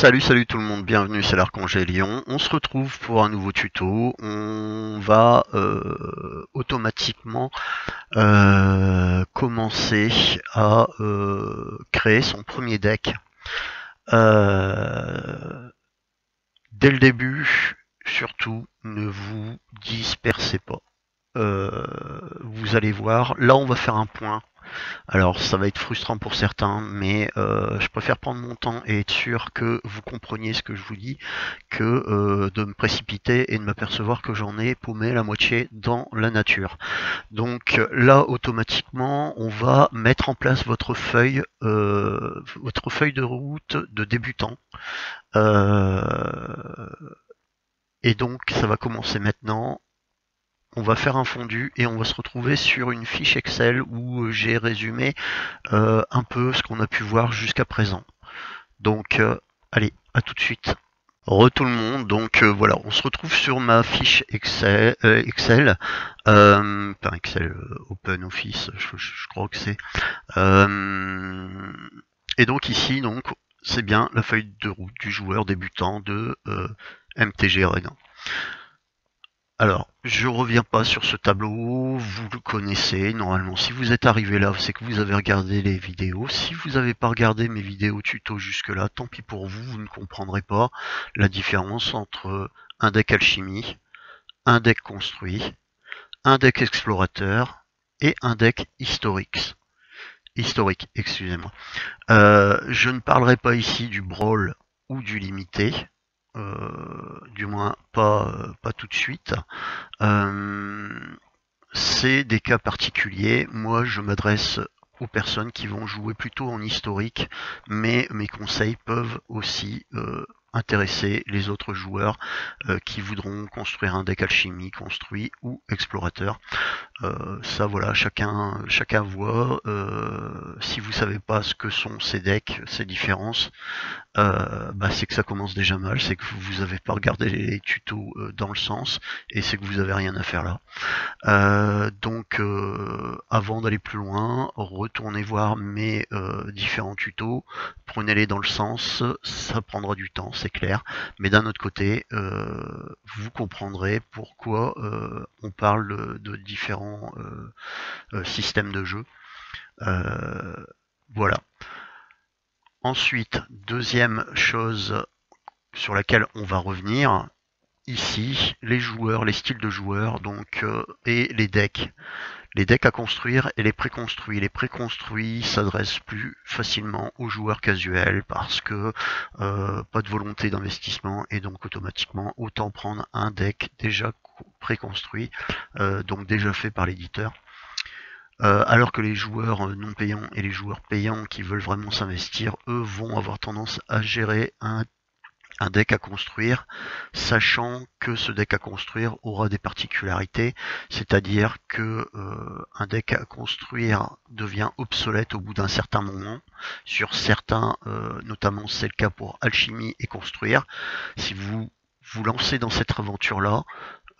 Salut salut tout le monde, bienvenue c'est l'Arcangé Lyon. On se retrouve pour un nouveau tuto. On va euh, automatiquement euh, commencer à euh, créer son premier deck. dès le début, surtout, ne vous dispersez pas. vous allez voir, là on va faire un point alors ça va être frustrant pour certains, mais euh, je préfère prendre mon temps et être sûr que vous compreniez ce que je vous dis, que euh, de me précipiter et de m'apercevoir que j'en ai paumé la moitié dans la nature. Donc là, automatiquement, on va mettre en place votre feuille, euh, votre feuille de route de débutant. et donc ça va commencer maintenant on va faire un fondu et on va se retrouver sur une fiche Excel où euh, j'ai résumé euh, un peu ce qu'on a pu voir jusqu'à présent. Donc euh, allez, à tout de suite. Re tout le monde, donc voilà, on se retrouve sur ma fiche Excel, Excel, pas Excel, Open Office, je, crois que c'est. et donc ici, donc c'est bien la feuille de route du joueur débutant de MTG Arena. Alors, je reviens pas sur ce tableau, vous le connaissez normalement. Si vous êtes arrivé là, c'est que vous avez regardé les vidéos. Si vous n'avez pas regardé mes vidéos tuto jusque là, tant pis pour vous, vous ne comprendrez pas la différence entre un deck alchimie, un deck construit, un deck explorateur et un deck historique. Historique, excusez-moi. Euh, je ne parlerai pas ici du brawl ou du limité, du moins pas, euh, pas tout de suite. Euh, c'est des cas particuliers. Moi, je m'adresse aux personnes qui vont jouer plutôt en historique, mais mes conseils peuvent aussi intéresser les autres joueurs euh, qui voudront construire un deck alchimie construit ou explorateur. Euh, ça voilà, chacun, chacun voit. Euh, si vous savez pas ce que sont ces decks, ces différences, bah, c'est que ça commence déjà mal, c'est que vous n'avez pas regardé les tutos dans le sens, et c'est que vous avez rien à faire là. donc avant d'aller plus loin, retournez voir mes différents tutos, prenez-les dans le sens, ça prendra du temps, c'est clair. Mais d'un autre côté, euh, vous comprendrez pourquoi euh, on parle de, différents euh, systèmes de jeu. voilà. Ensuite, deuxième chose sur laquelle on va revenir, ici, les joueurs, les styles de joueurs, donc et les decks les decks à construire et les préconstruits. Les préconstruits s'adressent plus facilement aux joueurs casuels parce que euh, pas de volonté d'investissement et donc automatiquement autant prendre un deck déjà préconstruit, euh, donc déjà fait par l'éditeur. Euh, alors que les joueurs non payants et les joueurs payants qui veulent vraiment s'investir, eux vont avoir tendance à gérer un un deck à construire, sachant que ce deck à construire aura des particularités, c'est-à-dire que euh, un deck à construire devient obsolète au bout d'un certain moment. Sur certains, euh, notamment c'est le cas pour alchimie et construire. Si vous vous lancez dans cette aventure-là,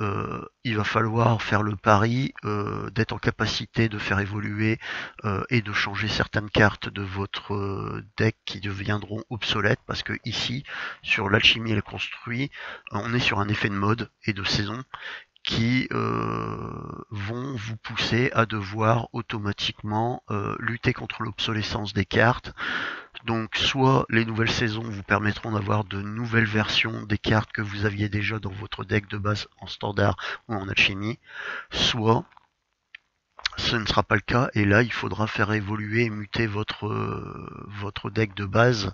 euh, il va falloir faire le pari euh, d'être en capacité de faire évoluer euh, et de changer certaines cartes de votre deck qui deviendront obsolètes parce que ici sur l'alchimie et le construit on est sur un effet de mode et de saison qui vont vous pousser à devoir automatiquement lutter contre l'obsolescence des cartes, donc soit les nouvelles saisons vous permettront d'avoir de nouvelles versions des cartes que vous aviez déjà dans votre deck de base en standard ou en alchimie, soit ce ne sera pas le cas et là il faudra faire évoluer et muter votre, euh, votre deck de base,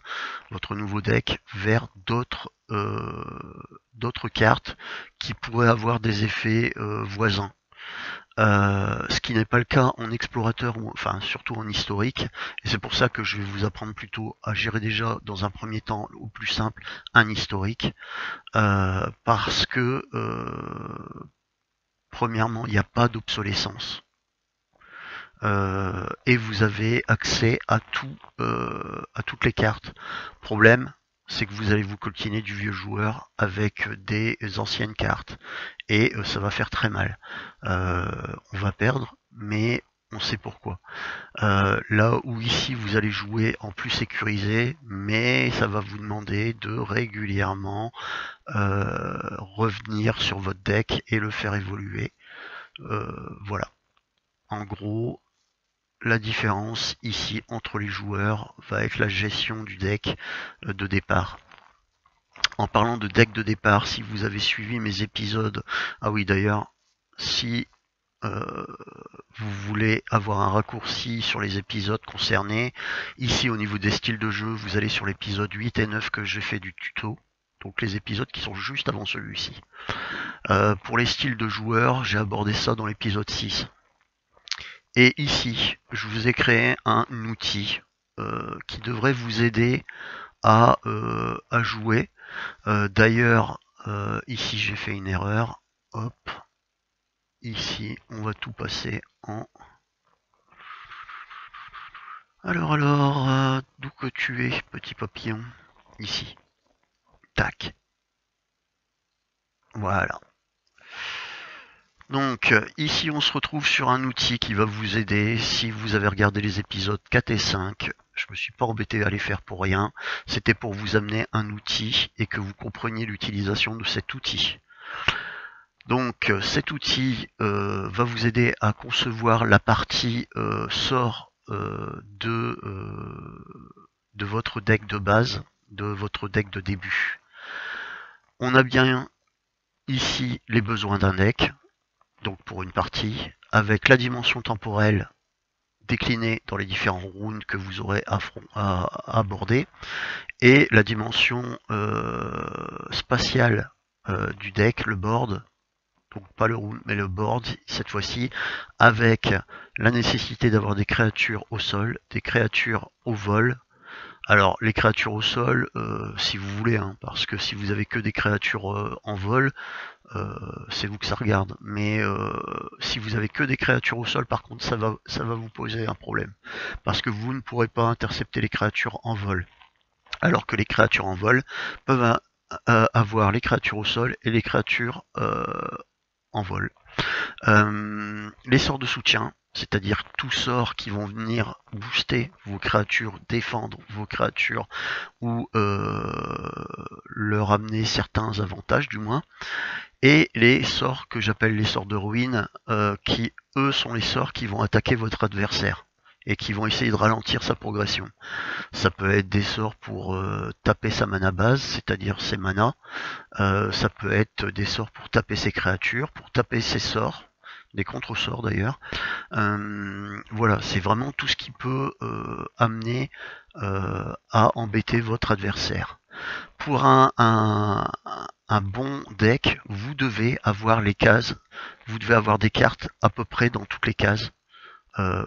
votre nouveau deck vers d'autres euh, cartes qui pourraient avoir des effets euh, voisins. Euh, ce qui n'est pas le cas en explorateur, ou enfin surtout en historique, et c'est pour ça que je vais vous apprendre plutôt à gérer déjà dans un premier temps, au plus simple, un historique, euh, parce que euh, premièrement, il n'y a pas d'obsolescence. et vous avez accès à tout, à toutes les cartes. Problème, c'est que vous allez vous coltiner du vieux joueur avec des anciennes cartes et euh, ça va faire très mal. Euh, on va perdre, mais on sait pourquoi. Euh, là où ici vous allez jouer en plus sécurisé, mais ça va vous demander de régulièrement revenir sur votre deck et le faire évoluer. Voilà. En gros, la différence ici entre les joueurs va être la gestion du deck de départ. En parlant de deck de départ, si vous avez suivi mes épisodes, ah oui d'ailleurs, si euh, vous voulez avoir un raccourci sur les épisodes concernés, ici au niveau des styles de jeu, vous allez sur l'épisode 8 et 9 que j'ai fait du tuto, donc les épisodes qui sont juste avant celui-ci. Euh, pour les styles de joueurs, j'ai abordé ça dans l'épisode 6. Et ici, je vous ai créé un outil euh, qui devrait vous aider à, à jouer. D'ailleurs, ici j'ai fait une erreur. Hop, ici on va tout passer en. Alors alors euh, d'où que tu es petit papillon? Ici. Tac. Voilà donc euh, ici on se retrouve sur un outil qui va vous aider. Si vous avez regardé les épisodes 4 et 5 je me suis pas embêté à les faire pour rien. C'était pour vous amener un outil et que vous compreniez l'utilisation de cet outil. Donc euh, cet outil euh, va vous aider à concevoir la partie sort de votre deck de base, de votre deck de début. On a bien ici les besoins d'un deck, donc pour une partie, avec la dimension temporelle déclinée dans les différents rounds que vous aurez à, aborder, et la dimension spatiale du deck, le board, donc pas le room, mais le board, cette fois-ci, avec la nécessité d'avoir des créatures au sol, des créatures au vol. Alors, les créatures au sol, euh, si vous voulez, hein, parce que si vous avez que des créatures euh, en vol, euh, c'est vous que ça regarde. Mais si vous avez que des créatures au sol, par contre, ça va, ça va vous poser un problème. Parce que vous ne pourrez pas intercepter les créatures en vol. Alors que les créatures en vol peuvent avoir les créatures au sol et les créatures en vol. Euh, les sorts de soutien, c'est-à-dire tous sorts qui vont venir booster vos créatures, défendre vos créatures ou euh, leur amener certains avantages du moins. Et les sorts que j'appelle les sorts de ruine, euh, qui eux sont les sorts qui vont attaquer votre adversaire et qui vont essayer de ralentir sa progression. Ça peut être des sorts pour euh, taper sa mana base, c'est-à-dire ses manas. Ça peut être des sorts pour taper ses créatures, pour taper ses sorts, des contre-sorts d'ailleurs. Euh, voilà, c'est vraiment tout ce qui peut amener à embêter votre adversaire. Pour un, bon deck, vous devez avoir les cases, vous devez avoir des cartes à peu près dans toutes les cases euh,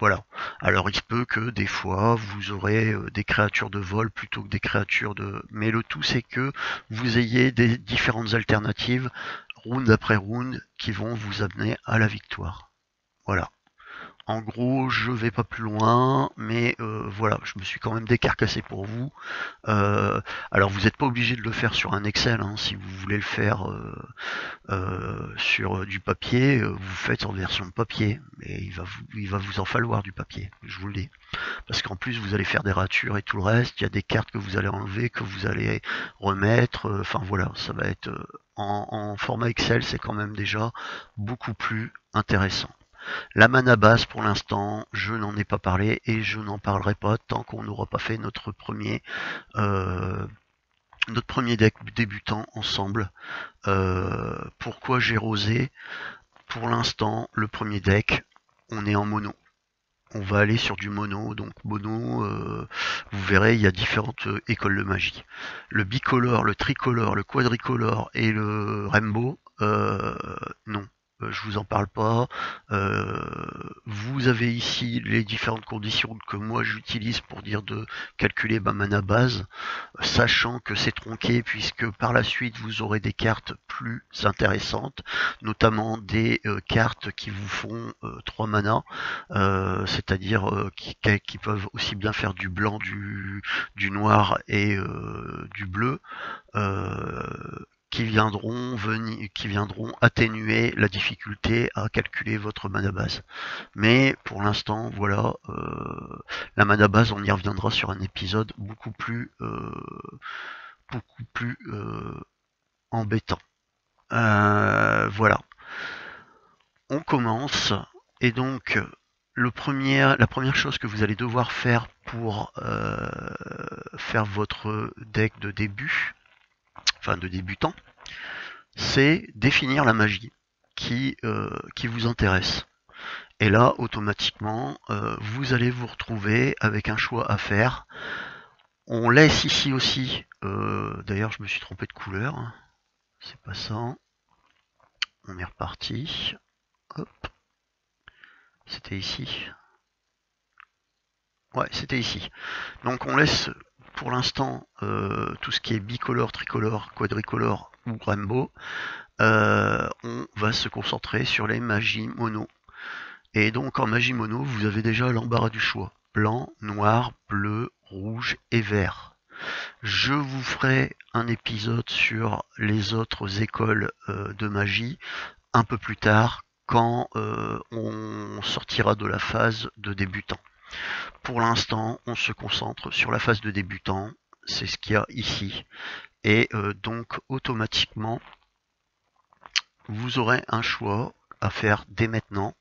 voilà. Alors il se peut que des fois vous aurez euh, des créatures de vol plutôt que des créatures de. Mais le tout c'est que vous ayez des différentes alternatives round après round qui vont vous amener à la victoire. Voilà. En gros, je vais pas plus loin, mais euh, voilà, je me suis quand même décarcassé pour vous. Euh, alors, vous n'êtes pas obligé de le faire sur un Excel, hein, si vous voulez le faire euh, sur du papier, vous faites en version papier, mais il va, vous, il va vous en falloir du papier, je vous le dis. Parce qu'en plus, vous allez faire des ratures et tout le reste, il y a des cartes que vous allez enlever, que vous allez remettre, enfin voilà, ça va être en format Excel, c'est quand même déjà beaucoup plus intéressant. La mana base, pour l'instant, je n'en ai pas parlé et je n'en parlerai pas tant qu'on n'aura pas fait notre premier, euh, deck débutant ensemble. Euh, pourquoi j'ai rosé? Pour l'instant, le premier deck, on est en mono. On va aller sur du mono, donc mono, euh, vous verrez, il y a différentes écoles de magie. Le bicolore, le tricolore, le quadricolore et le rainbow, non, je vous en parle pas. Euh, vous avez ici les différentes conditions que moi j'utilise pour dire de calculer ma mana base, sachant que c'est tronqué puisque par la suite vous aurez des cartes plus intéressantes, notamment des euh, cartes qui vous font 3 mana, c'est-à-dire qui, qui, peuvent aussi bien faire du blanc, du, du noir et du bleu qui viendront, venir, qui viendront atténuer la difficulté à calculer votre mana base. Mais pour l'instant, voilà, euh, la mana base, on y reviendra sur un épisode beaucoup plus, euh, beaucoup plus euh, embêtant. voilà. On commence et donc le premier, la première chose que vous allez devoir faire pour faire votre deck de début, enfin de débutant, c'est définir la magie qui, euh, qui vous intéresse. Et là, automatiquement, euh, vous allez vous retrouver avec un choix à faire. On laisse ici aussi, euh, d'ailleurs je me suis trompé de couleur, c'est pas ça. On est reparti. Hop. C'était ici. Ouais, c'était ici. Donc on laisse pour l'instant euh, tout ce qui est bicolore, tricolore, quadricolore ou rainbow, euh, on va se concentrer sur les magies mono. Et donc en magie mono, vous avez déjà l'embarras du choix. Blanc, noir, bleu, rouge et vert. Je vous ferai un épisode sur les autres écoles euh, de magie un peu plus tard quand on sortira de la phase de débutant. Pour l'instant, on se concentre sur la phase de débutant, c'est ce qu'il y a ici. Et euh, donc automatiquement, vous aurez un choix à faire dès maintenant,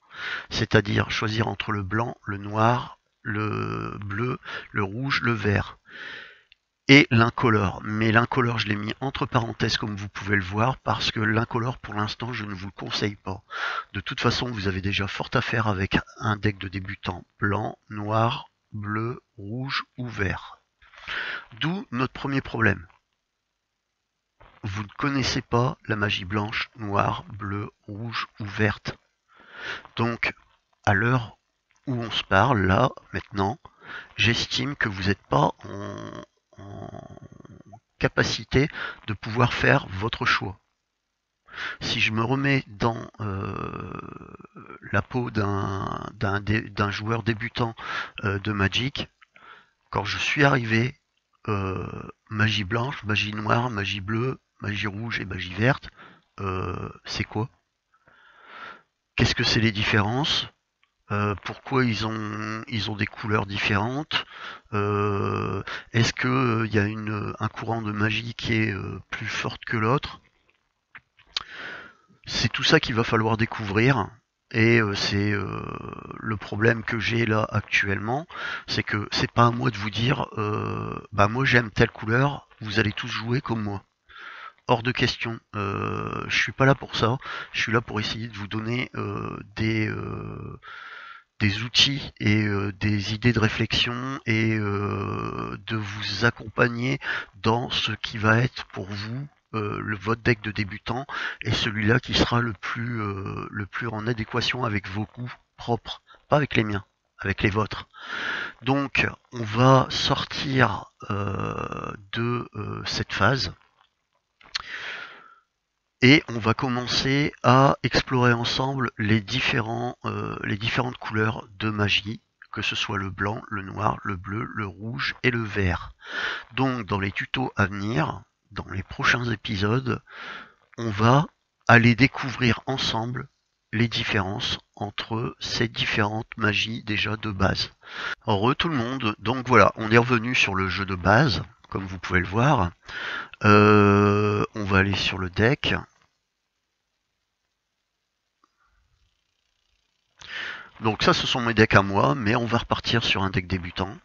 c'est-à-dire choisir entre le blanc, le noir, le bleu, le rouge, le vert et l'incolore. Mais l'incolore, je l'ai mis entre parenthèses comme vous pouvez le voir parce que l'incolore, pour l'instant, je ne vous le conseille pas. De toute façon, vous avez déjà fort à faire avec un deck de débutant blanc, noir, bleu, rouge ou vert. D'où notre premier problème. Vous ne connaissez pas la magie blanche, noire, bleue, rouge ou verte. Donc, à l'heure où on se parle, là, maintenant, j'estime que vous n'êtes pas en, capacité de pouvoir faire votre choix. Si je me remets dans euh, la peau d'un joueur débutant euh, de Magic, quand je suis arrivé, euh, magie blanche, magie noire, magie bleue, magie rouge et magie verte, c'est quoi? Qu'est-ce que c'est les différences? Euh, pourquoi ils ont, ils ont des couleurs différentes? Euh, Est-ce qu'il euh, y a un courant de magie qui est plus forte que l'autre? C'est tout ça qu'il va falloir découvrir. Et c'est le problème que j'ai là actuellement, c'est que c'est pas à moi de vous dire, bah moi j'aime telle couleur, vous allez tous jouer comme moi hors de question. je suis pas là pour ça. Je suis là pour essayer de vous donner des, des outils et euh, des idées de réflexion et euh, de vous accompagner dans ce qui va être pour vous euh, le votre deck de débutant et celui-là qui sera le plus le plus en adéquation avec vos goûts propres, pas avec les miens, avec les vôtres. Donc on va sortir de cette phase et on va commencer à explorer ensemble les, différents, euh, les différentes couleurs de magie, que ce soit le blanc, le noir, le bleu, le rouge et le vert. Donc dans les tutos à venir, dans les prochains épisodes, on va aller découvrir ensemble les différences entre ces différentes magies déjà de base. Heureux tout le monde, donc voilà, on est revenu sur le jeu de base, comme vous pouvez le voir. Euh, on va aller sur le deck. Donc ça, ce sont mes decks à moi, mais on va repartir sur un deck débutant.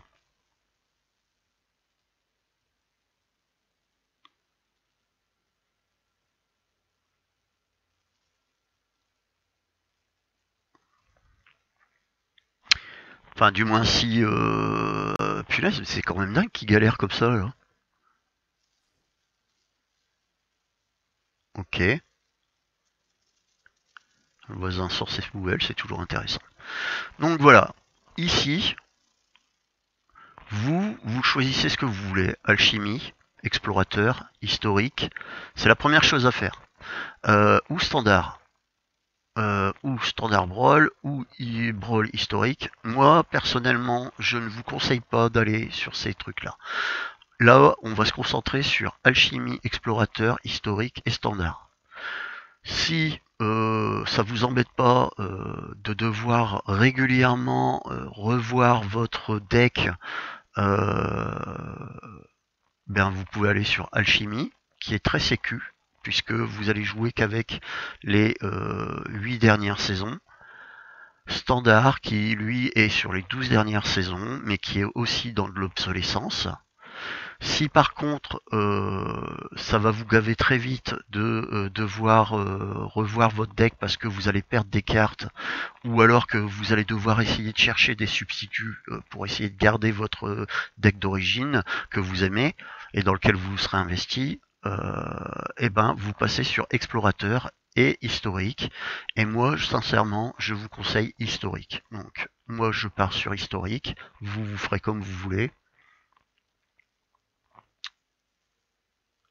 Enfin, du moins si... Euh... là, c'est quand même dingue qui galère comme ça, là. Ok. Le voisin sort ses poubelles, c'est toujours intéressant. Donc voilà, ici, vous, vous choisissez ce que vous voulez. Alchimie, explorateur, historique. C'est la première chose à faire. Euh, ou standard. Euh, ou standard brawl ou brawl historique. Moi personnellement, je ne vous conseille pas d'aller sur ces trucs-là. là, on va se concentrer sur alchimie, explorateur, historique et standard. Si euh, ça vous embête pas euh, de devoir régulièrement euh, revoir votre deck, ben vous pouvez aller sur alchimie, qui est très sécu, puisque vous allez jouer qu'avec les 8 dernières saisons. Standard, qui lui est sur les 12 dernières saisons, mais qui est aussi dans de l'obsolescence. Si par contre euh, ça va vous gaver très vite de euh, devoir euh, revoir votre deck parce que vous allez perdre des cartes ou alors que vous allez devoir essayer de chercher des substituts pour essayer de garder votre deck d'origine que vous aimez et dans lequel vous serez investi, eh ben vous passez sur explorateur et historique. Et moi, sincèrement, je vous conseille historique. Donc, moi, je pars sur historique. Vous vous ferez comme vous voulez.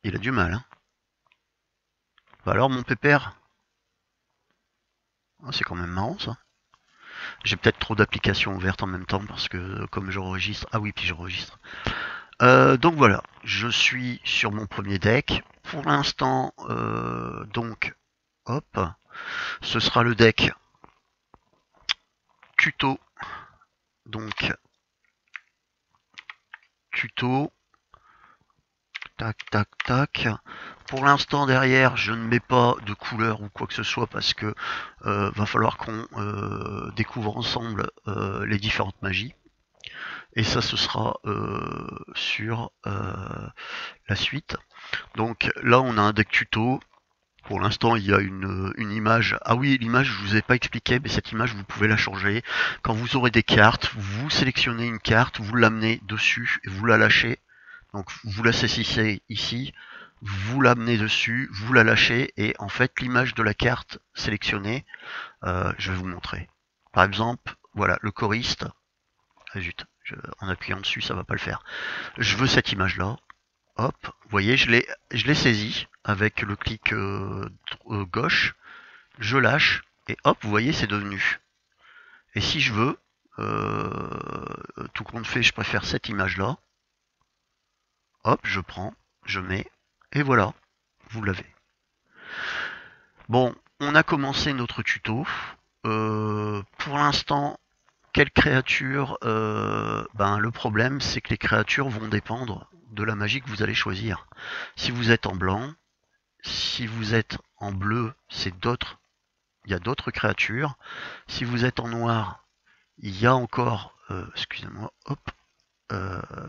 Il a du mal. Hein. Bah alors, mon pépère ah, C'est quand même marrant, ça. J'ai peut-être trop d'applications ouvertes en même temps parce que comme j'enregistre... Ah oui, puis j'enregistre. Euh, donc voilà, je suis sur mon premier deck. Pour l'instant, euh, donc, hop, ce sera le deck tuto. Donc, tuto tac, tac, tac. Pour l'instant derrière, je ne mets pas de couleur ou quoi que ce soit parce que euh, va falloir qu'on euh, découvre ensemble euh, les différentes magies. Et ça, ce sera sur la suite. Donc là, on a un deck tuto. Pour l'instant, il y a une, une image. Ah oui, l'image, je vous ai pas expliqué, mais cette image, vous pouvez la changer. Quand vous aurez des cartes, vous sélectionnez une carte, vous l'amenez dessus et vous la lâchez donc vous la saisissez ici, vous l'amenez dessus, vous la lâchez, et en fait l'image de la carte sélectionnée, euh, je vais vous montrer. Par exemple, voilà, le choriste. Ah, zut, en appuyant dessus, ça va pas le faire. Je veux cette image-là. Hop, vous voyez, je l'ai je l'ai saisi avec le clic euh, euh, gauche. Je lâche, et hop, vous voyez, c'est devenu. Et si je veux, tout compte fait, je préfère cette image-là. Hop, je prends, je mets, et voilà, vous l'avez. Bon, on a commencé notre tuto. Euh, pour l'instant, quelle créature euh, Ben le problème, c'est que les créatures vont dépendre de la magie que vous allez choisir. Si vous êtes en blanc, si vous êtes en bleu, c'est d'autres. Il y a d'autres créatures. Si vous êtes en noir, il y a encore. Euh, excusez-moi. Hop.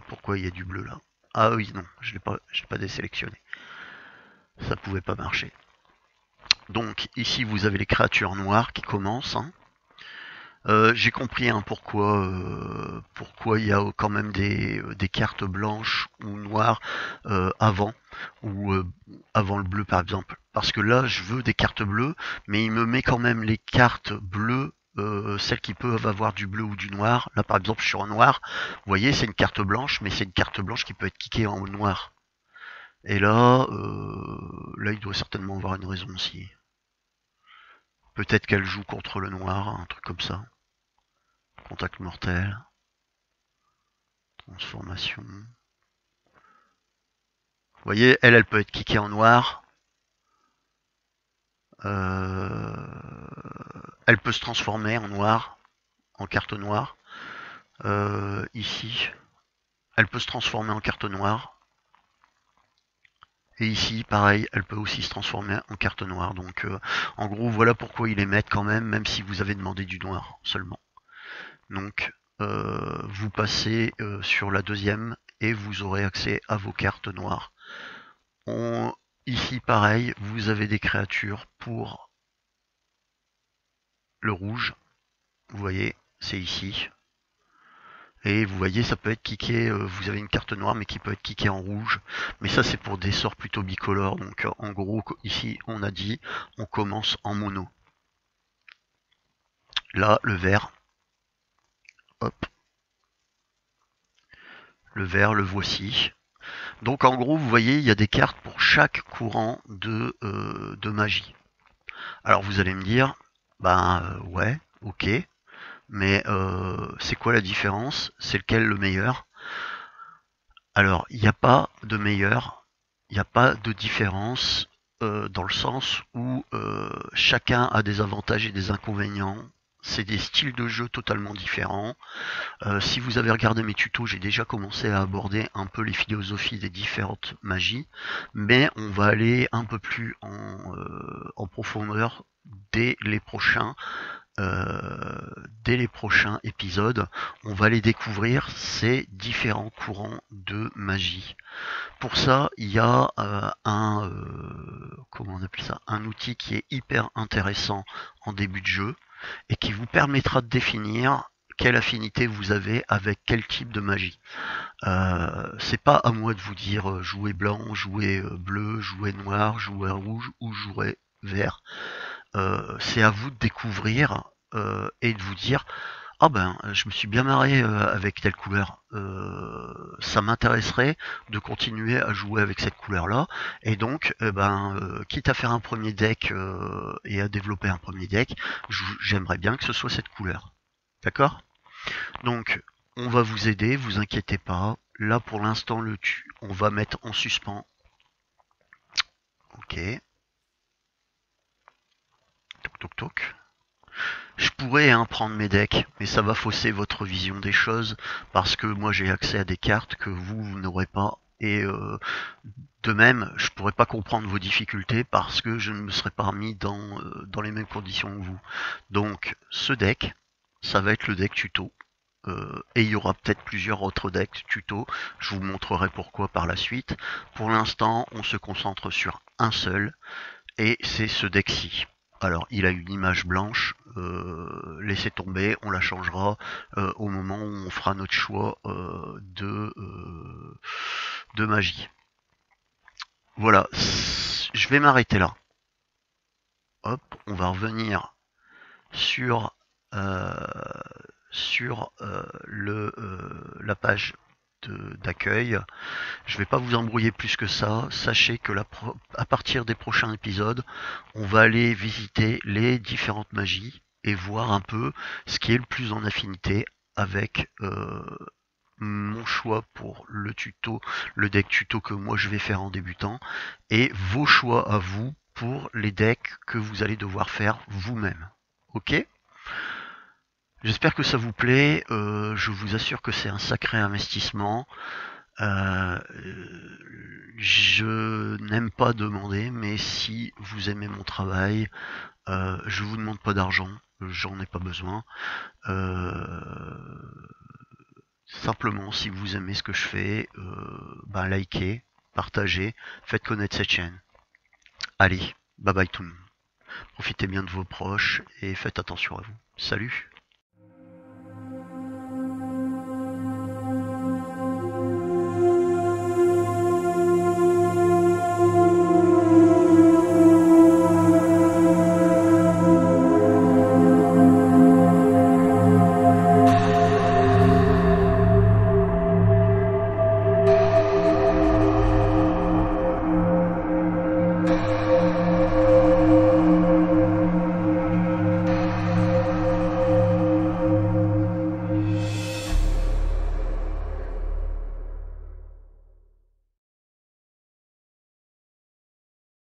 pourquoi il y a du bleu là? Ah oui, non, je ne l'ai pas désélectionné. Ça pouvait pas marcher. Donc ici vous avez les créatures noires qui commencent. Hein. Euh, j'ai compris hein, pourquoi, euh, pourquoi il y a quand même des, des cartes blanches ou noires euh, avant ou avant le bleu par exemple. Parce que là je veux des cartes bleues, mais il me met quand même les cartes bleues euh, celles qui peuvent avoir du bleu ou du noir. Là, par exemple, je suis en noir. Vous voyez, c'est une carte blanche, mais c'est une carte blanche qui peut être kickée en noir. Et là, euh, là, il doit certainement avoir une raison aussi. Peut-être qu'elle joue contre le noir, un truc comme ça. Contact mortel. Transformation. Vous voyez, elle, elle peut être kickée en noir. Euh, elle peut se transformer en noir, en carte noire. Euh, ici, elle peut se transformer en carte noire. Et ici, pareil, elle peut aussi se transformer en carte noire. Donc, euh, en gros, voilà pourquoi ils les mettent quand même, même si vous avez demandé du noir seulement. Donc, vous passez sur la deuxième et vous aurez accès à vos cartes noires. Ici, pareil, vous avez des créatures pour le rouge. Vous voyez, c'est ici. Et vous voyez, ça peut être kické, euh, vous avez une carte noire, mais qui peut être kické en rouge. Mais ça, c'est pour des sorts plutôt bicolores. Donc, en gros, ici, on a dit, on commence en mono. Là, le vert. Hop. Le vert, le voici. Donc en gros, vous voyez, il y a des cartes pour chaque courant de, euh, de magie. Alors vous allez me dire, ben euh, ouais, ok, mais euh, c'est quoi la différence? C'est lequel le meilleur? Alors, il n'y a pas de meilleur, il n'y a pas de différence euh, dans le sens où chacun a des avantages et des inconvénients. C'est des styles de jeu totalement différents. Si vous avez regardé mes tutos, j'ai déjà commencé à aborder un peu les philosophies des différentes magies, mais on va aller un peu plus en profondeur dès les prochains euh, dès les prochains épisodes, on va les découvrir ces différents courants de magie. Pour ça, il y a euh, un euh, comment on appelle ça, un outil qui est hyper intéressant en début de jeu et qui vous permettra de définir quelle affinité vous avez avec quel type de magie. C'est pas à moi de vous dire jouer blanc, jouer bleu, jouer noir, jouer rouge ou jouer vert. Euh, c'est à vous de découvrir euh, et de vous dire ah ben je me suis bien marré euh, avec telle couleur. Ça m'intéresserait de continuer à jouer avec cette couleur là et donc ben quitte à faire un premier deck et à développer un premier deck j'aimerais bien que ce soit cette couleur. D'accord? Donc on va vous aider vous inquiétez pas. Là pour l'instant le on va mettre en suspens. Ok je pourrais hein, prendre mes decks, mais ça va fausser votre vision des choses parce que moi j'ai accès à des cartes que vous, n'aurez pas. Et euh, de même, je pourrais pas comprendre vos difficultés parce que je ne me serais pas mis dans, euh, les mêmes conditions que vous. Donc ce deck, ça va être le deck tuto. Euh, et il y aura peut-être plusieurs autres decks tuto. Je vous montrerai pourquoi par la suite. Pour l'instant, on se concentre sur un seul. Et c'est ce deck-ci. Alors, il a une image blanche, euh, laissez tomber, on la changera euh, au moment où on fera notre choix euh, de, magie. Voilà, je vais m'arrêter là. Hop, on va revenir sur, sur le, la page d'accueil. Je vais pas vous embrouiller plus que ça. Sachez que à partir des prochains épisodes, on va aller visiter les différentes magies et voir un peu ce qui est le plus en affinité avec euh, mon choix pour le tuto, le deck tuto que moi je vais faire en débutant, et vos choix à vous pour les decks que vous allez devoir faire vous-même. Ok? J'espère que ça vous plaît. Euh, je vous assure que c'est un sacré investissement. Euh, je n'aime pas demander, mais si vous aimez mon travail, euh, je vous demande pas d'argent, j'en ai pas besoin. simplement, si vous aimez ce que je fais, ben likez, partagez, faites connaître cette chaîne. Allez, bye bye tout le monde. Profitez bien de vos proches et faites attention à vous. Salut